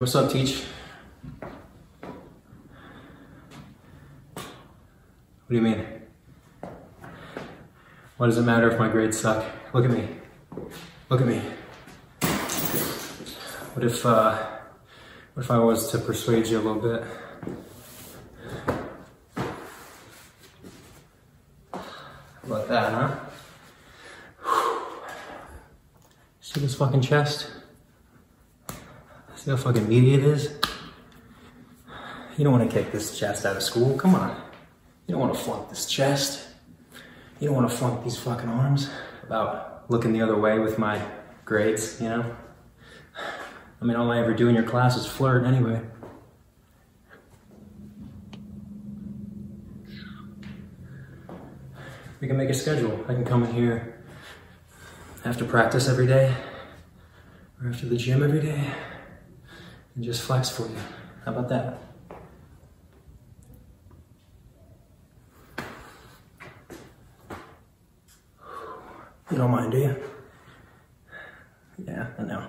What's up, Teach? What do you mean? What does it matter if my grades suck? Look at me. Look at me. What if, uh, what if I was to persuade you a little bit? How about that, huh? See this fucking chest? See how fucking meaty it is? You don't want to kick this chest out of school. Come on. You don't want to flunk this chest. You don't want to flunk these fucking arms about looking the other way with my grades, you know? I mean, all I ever do in your class is flirt anyway. We can make a schedule. I can come in here after practice every day or after the gym every day and just flex for you. How about that? You don't mind, do you? Yeah, I know.